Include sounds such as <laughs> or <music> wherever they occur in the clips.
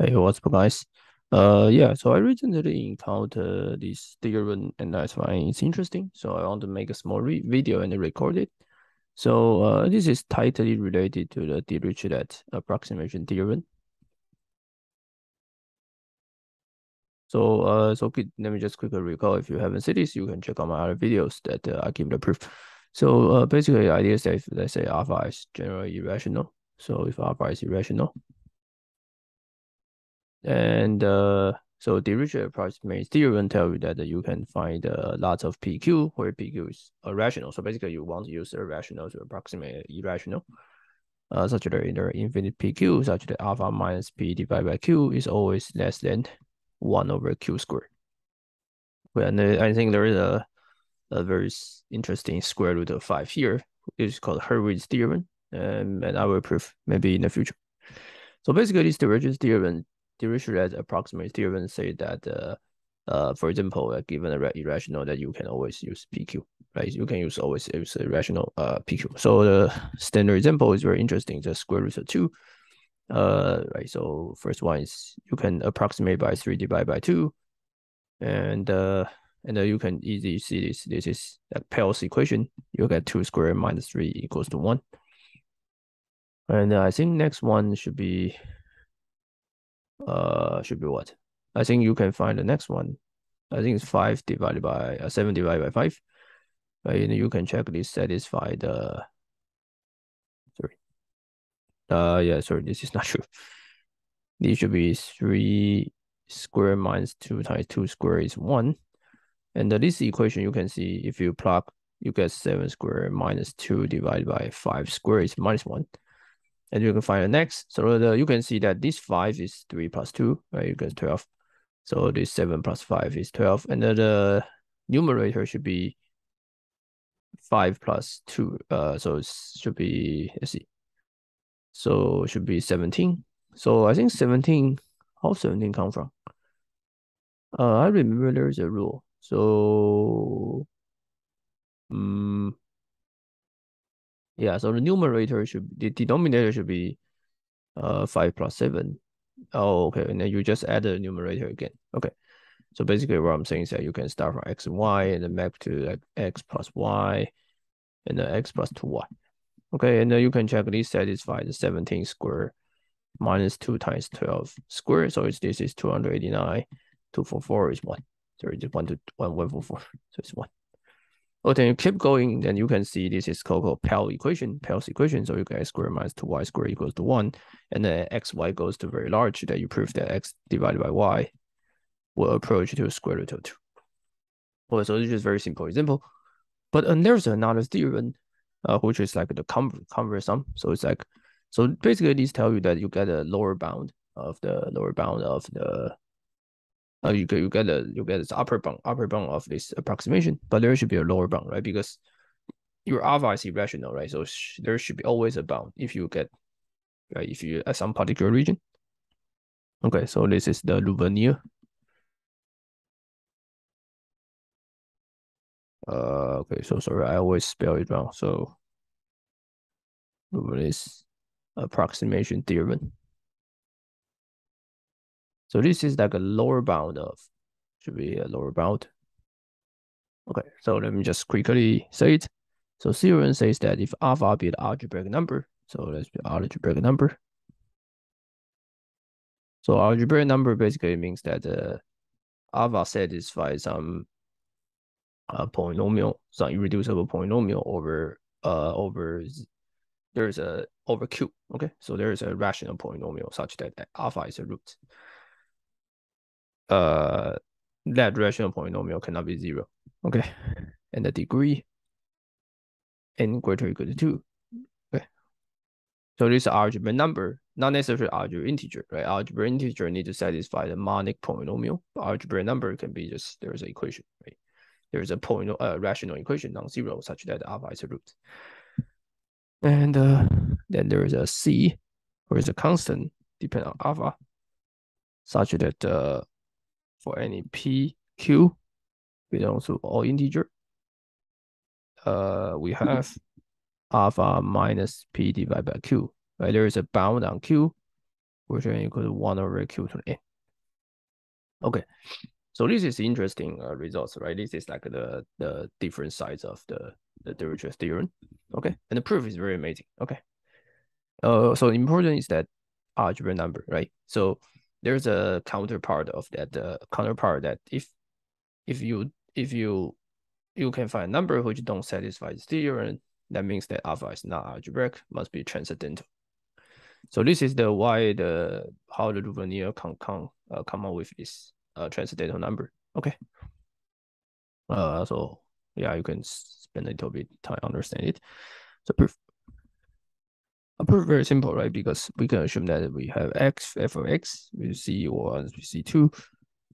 Hey, what's up, guys? Uh, yeah, so I recently encountered this theorem and I find it's interesting. So I want to make a small video and record it. So uh, this is tightly related to the Dirichlet approximation theorem. So uh, so let me just quickly recall. If you haven't seen this, you can check out my other videos that uh, I give the proof. So uh, basically, the idea is that if, let's say alpha is generally irrational. So if alpha is irrational, and uh, so Dirichlet approximation theorem tell you that you can find uh, lots of PQ where PQ is irrational. So basically, you want to use irrational to approximate irrational, uh, such that in the infinite PQ, such that alpha minus P divided by Q is always less than one over Q squared. And I think there is a a very interesting square root of five here. It's called Hurwitz theorem, um, and I will prove maybe in the future. So basically, this Dirichlet theorem Dirichlet approximate theorem say that, uh, uh, for example, uh, given a irrational that you can always use PQ, right? You can use always use irrational uh, PQ. So the standard example is very interesting, the square root of two. Uh, right. So first one is you can approximate by three divided by two, and uh, and uh, you can easily see this. This is a Pell's equation. You get two squared minus three equals to one. And uh, I think next one should be uh should be what? I think you can find the next one. I think it's five divided by uh, seven divided by five. And you can check this satisfy the. Sorry. Uh yeah, sorry, this is <laughs> not true. This should be three square minus two times two square is one. And this equation you can see if you plug, you get seven square minus two divided by five square is minus one and you can find the next. So the, you can see that this 5 is 3 plus 2, right? You get 12. So this 7 plus 5 is 12. And then the numerator should be 5 plus 2. Uh, so it should be, let's see. So it should be 17. So I think 17, how 17 come from? Uh, I remember there's a rule. So, um, yeah, so the numerator should the denominator should be uh five plus seven. Oh, okay, and then you just add the numerator again. Okay. So basically what I'm saying is that you can start from x and y and then map to like x plus y and then x plus 2y. Okay, and then you can check this satisfy the 17 square minus 2 times 12 square. So it's, this is 289. 244 is 1. <laughs> So it's 1 to 1, 144. So it's 1. Then you keep going, then you can see this is called Pell equation, Pell's equation. So you get x squared minus 2y squared equals to 1. And then xy goes to very large, that you prove that x divided by y will approach to square root of 2. Okay, so this is very simple example. But and there's another theorem, uh, which is like the converse sum. So it's like, so basically these tell you that you get a lower bound of the lower bound of the uh, you get you get a you get this upper bound upper bound of this approximation, but there should be a lower bound, right? Because your alpha is irrational, right? So there should be always a bound if you get right if you at some particular region. Okay, so this is the Louvenier. Uh, okay, so sorry, I always spell it wrong. So Louvenier approximation theorem. So this is like a lower bound of, should be a lower bound. Okay, so let me just quickly say it. So theorem says that if alpha be the algebraic number, so let's be algebraic number. So algebraic number basically means that the alpha satisfies some uh, polynomial, some irreducible polynomial over uh over there's a over q. Okay, so there is a rational polynomial such that alpha is a root uh, that rational polynomial cannot be zero. Okay, <laughs> and the degree n greater or equal to two. Okay, so this is algebra number, not necessarily algebra integer, right? Algebra integer need to satisfy the monic polynomial. Algebra number can be just there's an equation, right? There's a point uh, rational equation non-zero such that alpha is a root. And uh, then there is a c, where is a constant depend on alpha, such that uh, for any p, q belongs to all integer. Uh, we have alpha minus p divided by q. Right, there is a bound on q, which than equal to 1 over q to the n. Okay, so this is interesting uh, results, right? This is like the, the different sides of the, the Dirichlet theorem. Okay, and the proof is very amazing. Okay, uh, so important is that algebra number, right? So there's a counterpart of that uh, counterpart that if if you if you you can find a number which don't satisfy the theorem, that means that alpha is not algebraic, must be transcendental. So this is the why the how the Louvernier can come uh, come up with this uh, transcendental number. Okay. Uh, so yeah, you can spend a little bit time understand it. So proof. A proof very simple, right? Because we can assume that we have x, f of x, we see one, we see two,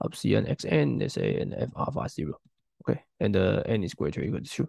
of cn xn, let's say, and f alpha zero. Okay, and the n is greater equal to two.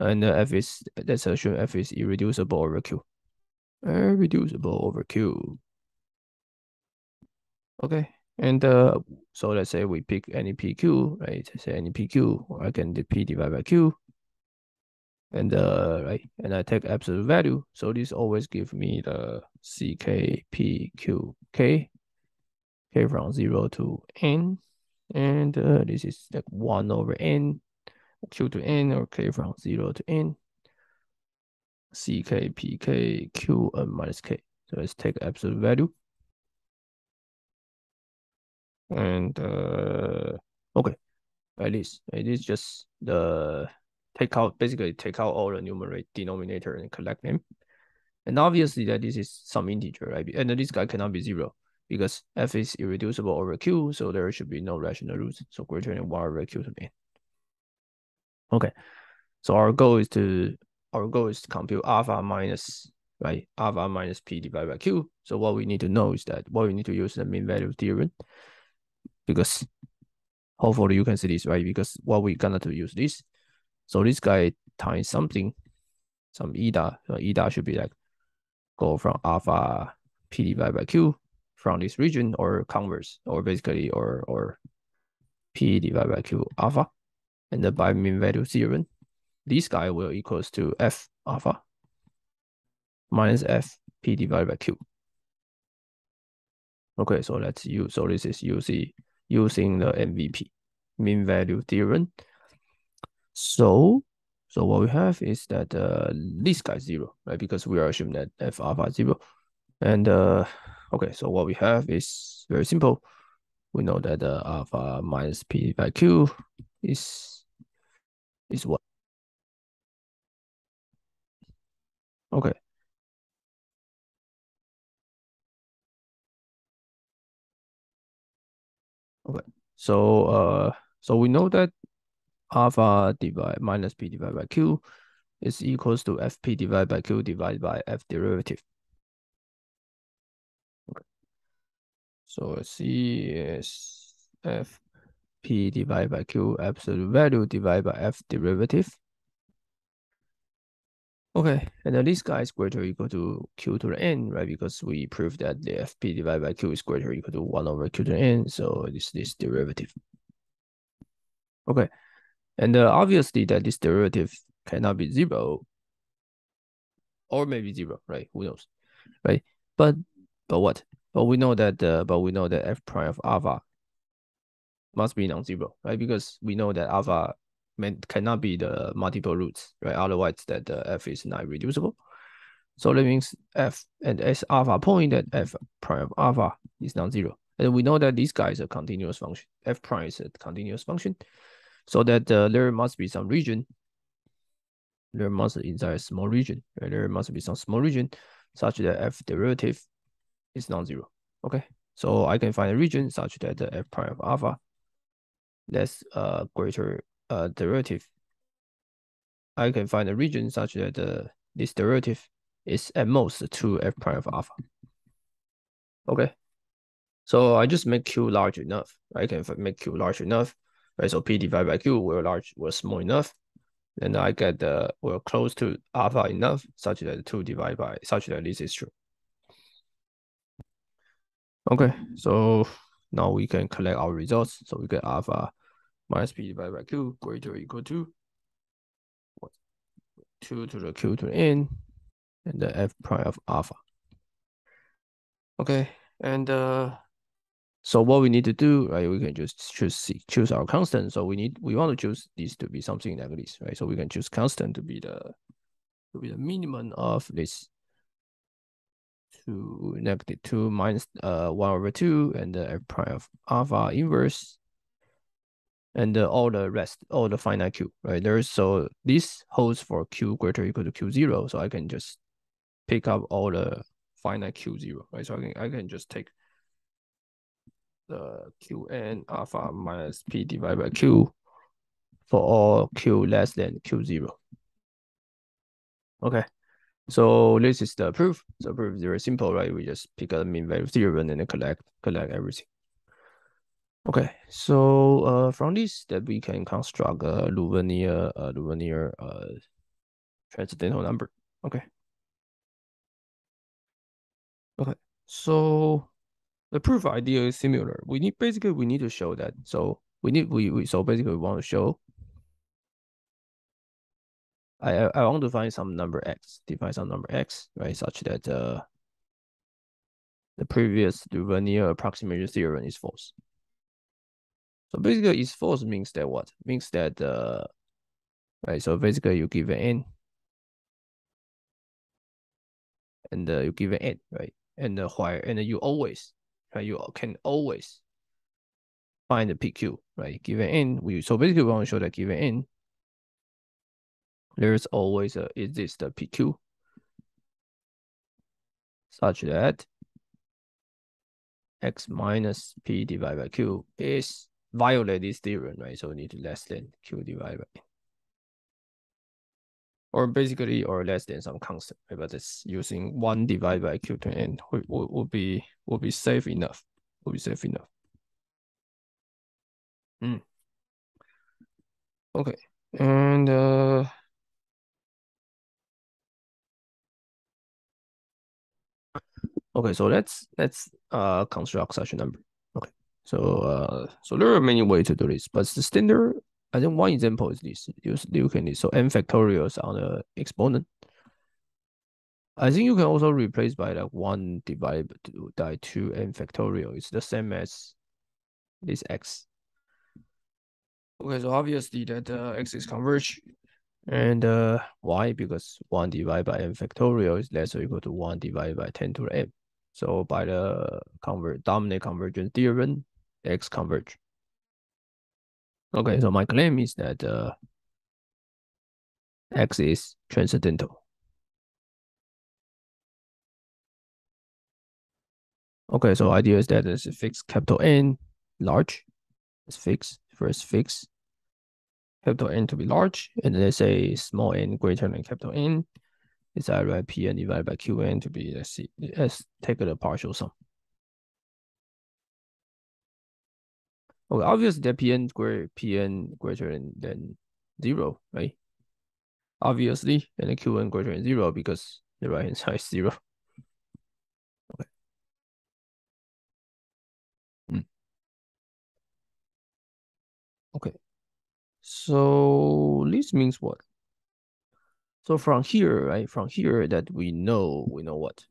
And the f is, let's assume f is irreducible over q. Irreducible over q. Okay, and uh, so let's say we pick any PQ, right? Say any PQ, or I can do P divided by Q. And uh, right, and I take absolute value. So this always give me the CK, PQ, K, K from zero to N. And uh, this is like one over N, Q to N, or K from zero to N. CK, PK, and minus K. So let's take absolute value and uh, okay, at least it is just the take out basically take out all the numerator denominator and collect them. And obviously that this is some integer, right? And this guy cannot be zero because f is irreducible over q, so there should be no rational roots. So greater than one over q to n. Okay, so our goal is to our goal is to compute alpha minus right alpha minus p divided by q. So what we need to know is that what we need to use the mean value theorem because hopefully you can see this, right? Because what we gonna to use this. So this guy times something, some eta, so eta should be like go from alpha p divided by q from this region or converse or basically or or p divided by q alpha and then by mean value theorem this guy will equals to f alpha minus f p divided by q okay so let's use so this is UC using the MVT, mean value theorem. So, so what we have is that uh, this guy zero, right? Because we are assuming that f alpha zero. And uh, okay, so what we have is very simple. We know that uh, alpha minus p by q is is what? Okay, Okay, so uh, so we know that alpha divided minus p divided by q is equals to fp divided by q divided by f derivative. Okay, so c is fp divided by q absolute value divided by f derivative. Okay, and then this guy is greater or equal to q to the n, right? Because we proved that the fp divided by q is greater or equal to 1 over q to the n, so this this derivative. Okay, and uh, obviously that this derivative cannot be 0, or maybe 0, right? Who knows, right? But but what? But we know that uh, but we know that f prime of alpha must be non-zero, right? Because we know that alpha cannot be the multiple roots, right? Otherwise, that the f is not reducible. So that means f and s alpha point that f prime of alpha is non-zero. And we know that this guy is a continuous function. f prime is a continuous function. So that uh, there must be some region. There must inside a small region. Right? There must be some small region such that f derivative is non-zero. Okay. So I can find a region such that the f prime of alpha that's uh greater uh, derivative, I can find a region such that uh, this derivative is at most 2 f prime of alpha. Okay, so I just make q large enough. I can make q large enough, right? So p divided by q will large will small enough. Then I get the will close to alpha enough such that 2 divided by such that this is true. Okay, so now we can collect our results. So we get alpha minus p divided by q greater or equal to what? 2 to the q to the n and the f prime of alpha. Okay, And uh, so what we need to do, right? We can just choose choose our constant. So we need we want to choose this to be something like this, right? So we can choose constant to be the to be the minimum of this two negative two minus uh one over two and the f prime of alpha inverse and uh, all the rest, all the finite q, right? There's so this holds for q greater equal to q zero. So I can just pick up all the finite q zero, right? So I can I can just take the qn alpha minus p divided by q for all q less than q zero. Okay. So this is the proof. So proof is very simple, right? We just pick up a mean value theorem and then collect collect everything. Okay, so uh, from this that we can construct a Liouvenier uh, Liouvenier uh, transcendental number. Okay. Okay, so the proof idea is similar. We need basically we need to show that. So we need we, we so basically we want to show I I want to find some number x, define some number x, right, such that uh the previous Liouvenier approximation theorem is false. So basically, it's false means that what? Means that uh right. So basically, you give an n, and uh, you give an n, right? And uh, why? And you always, right? You can always find the PQ, right? Given n, we so basically we want to show that given n, there's always a exist a PQ such that x minus p divided by q is violate this theorem, right? So we need less than q divided by or basically or less than some constant, right? But it's using one divided by q to n will, will, will be will be safe enough. Will be safe enough. Mm. Okay, and uh Okay, so let's let's uh construct such a number. Okay, so uh so there are many ways to do this, but the standard I think one example is this. Use you can so n factorials on the exponent. I think you can also replace by like one divided by two n factorial. It's the same as this x. Okay, so obviously that uh, x is converged. And uh, why? Because 1 divided by n factorial is less or equal to 1 divided by 10 to the n. So by the convert dominant convergence theorem, X converge. Okay, so my claim is that uh, X is transcendental. Okay, so idea is that it's a fixed capital N large. It's fixed, first fixed capital N to be large, and let's say small n greater than capital N is I write Pn divided by Qn to be, let's see, let's take the partial sum. Okay, obviously that Pn square Pn greater than, than zero, right? Obviously, and the Qn greater than zero because the right hand side is zero. Okay. Hmm. Okay. So this means what? So from here, right, from here that we know, we know what?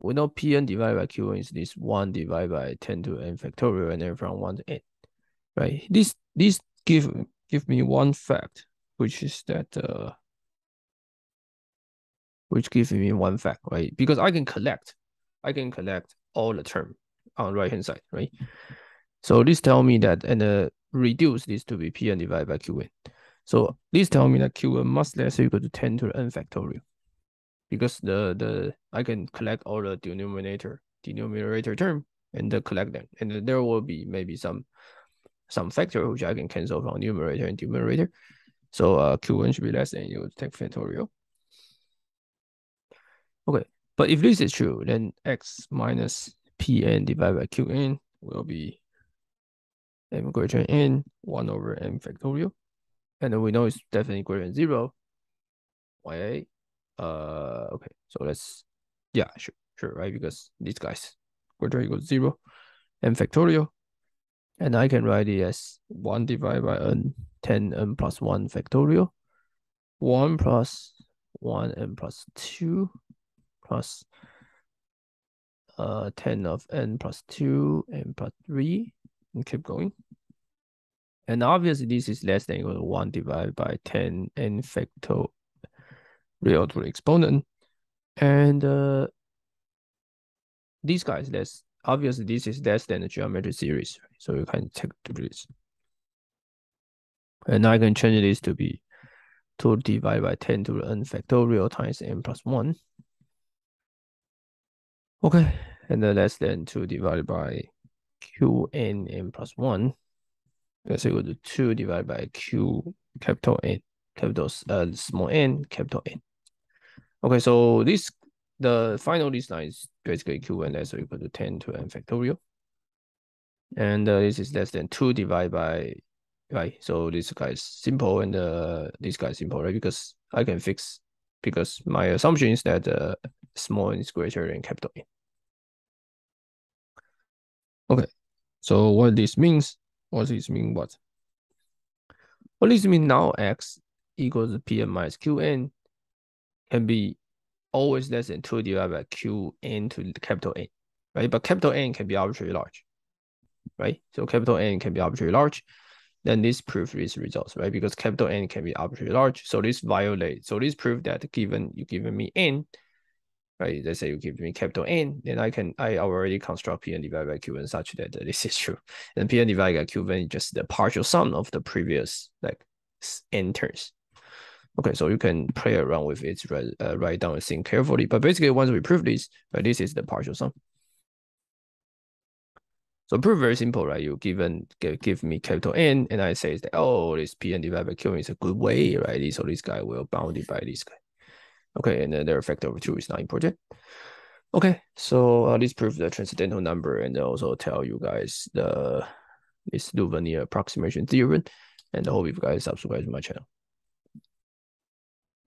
We know Pn divided by Qn is this 1 divided by 10 to n factorial and then from 1 to n, right? This this give give me one fact, which is that, uh, which gives me one fact, right? Because I can collect, I can collect all the term on right hand side, right? So this tell me that, and uh, reduce this to be Pn divided by Qn. So this tell me that Q1 must less equal to 10 to the n factorial. Because the the I can collect all the denominator denominator term and collect them. And there will be maybe some some factor which I can cancel from numerator and denominator. So uh Q1 should be less than you take factorial. Okay, but if this is true, then x minus pn divided by qn will be m greater than n 1 over m factorial and then we know it's definitely greater than zero. Why? Uh, okay, so let's, yeah, sure, sure, right? Because these guys greater equal to zero, n factorial, and I can write it as one divided by n, 10 n plus one factorial, one plus one n plus two plus uh 10 of n plus 2, n plus 3, and keep going. And obviously this is less than equal to 1 divided by 10 n factorial to the exponent. And uh, this guy is less, obviously this is less than the geometric series, so you can take this. And I can change this to be 2 divided by 10 to the n factorial times n plus 1. Okay, and then less than 2 divided by qn n plus 1. That's equal to 2 divided by q capital N, capital uh, small n, capital N. Okay, so this the final line is basically qn less or equal to 10 to n factorial. And uh, this is less than 2 divided by, right? So this guy is simple and uh, this guy is simple, right? Because I can fix, because my assumption is that uh, small n is greater than capital N. Okay, so what this means, what this mean what? What this mean now x equals Pn minus Qn can be always less than 2 divided by Qn to the capital N, right? But capital N can be arbitrarily large, right? So capital N can be arbitrarily large. Then this proves these results, right? Because capital N can be arbitrarily large. So this violate, so this prove that given you given me N, right? Let's say you give me capital N, then I can I already construct Pn divided by Qn such that this <laughs> is true. And Pn divided by Qn is just the partial sum of the previous like n terms. Okay, so you can play around with it, write, uh, write down and thing carefully. But basically, once we prove this, right, this is the partial sum. So proof very simple, right? You given give, give me capital N, and I say that oh, this Pn divided by Q is a good way, right? So this guy will bounded by this guy. Okay, and then their factor of two is not important. Okay, so uh, this proves the transcendental number and also tell you guys the this Liouvanier approximation theorem. And I hope you guys subscribe to my channel.